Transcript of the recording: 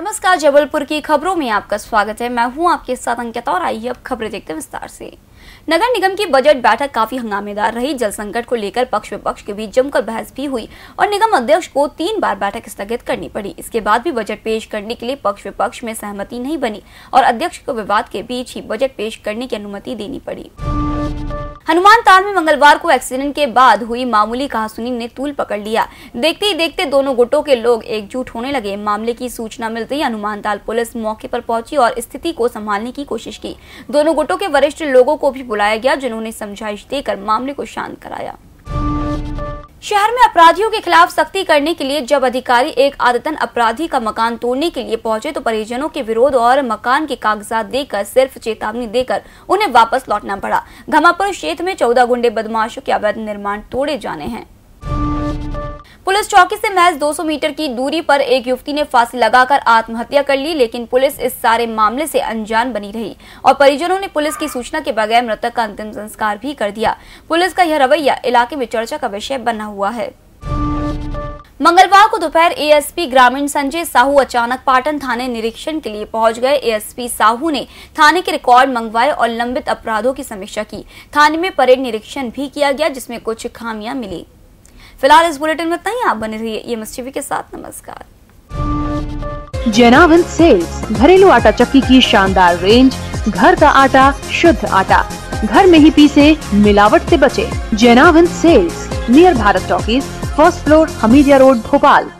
नमस्कार, जबलपुर की खबरों में आपका स्वागत है। मैं हूँ आपके साथ अंकिता और आइए अब खबरें देखते विस्तार से। नगर निगम की बजट बैठक काफ़ी हंगामेदार रही। जल संकट को लेकर पक्ष विपक्ष के बीच जमकर बहस भी हुई और निगम अध्यक्ष को तीन बार बैठक स्थगित करनी पड़ी। इसके बाद भी बजट पेश करने के लिए पक्ष विपक्ष में सहमति नहीं बनी और अध्यक्ष को विवाद के बीच ही बजट पेश करने की अनुमति देनी पड़ी। हनुमान ताल में मंगलवार को एक्सीडेंट के बाद हुई मामूली कहासुनी ने तूल पकड़ लिया। देखते ही देखते दोनों गुटों के लोग एकजुट होने लगे। मामले की सूचना मिलते ही हनुमान ताल पुलिस मौके पर पहुँची और स्थिति को संभालने की कोशिश की। दोनों गुटों के वरिष्ठ लोगों को भी बुलाया गया, जिन्होंने समझाइश देकर मामले को शांत कराया। शहर में अपराधियों के खिलाफ सख्ती करने के लिए जब अधिकारी एक आदतन अपराधी का मकान तोड़ने के लिए पहुँचे तो परिजनों के विरोध और मकान के कागजात देकर, सिर्फ़ चेतावनी देकर, उन्हें वापस लौटना पड़ा। घमापुर क्षेत्र में चौदह गुंडे बदमाशों के अवैध निर्माण तोड़े जाने हैं। पुलिस चौकी से महज 200 मीटर की दूरी पर एक युवती ने फांसी लगाकर आत्महत्या कर ली, लेकिन पुलिस इस सारे मामले से अनजान बनी रही और परिजनों ने पुलिस की सूचना के बगैर मृतक का अंतिम संस्कार भी कर दिया। पुलिस का यह रवैया इलाके में चर्चा का विषय बना हुआ है। मंगलवार को दोपहर एएसपी ग्रामीण संजय साहू अचानक पाटन थाने निरीक्षण के लिए पहुँच गए। एएसपी साहू ने थाने के रिकॉर्ड मंगवाए और लंबित अपराधों की समीक्षा की। थाने में परेड निरीक्षण भी किया गया, जिसमें कुछ खामियाँ मिली। फ़िलहाल इस बुलेटिन में इतना ही आप बने रहिए ये टीवी के साथ। नमस्कार। जनावन सेल्स, घरेलू आटा चक्की की शानदार रेंज घर का आटा, शुद्ध आटा। घर में ही पीसे, मिलावट से बचे। Janavan sales near Bharat talkies first floor Hamidia road, Bhopal.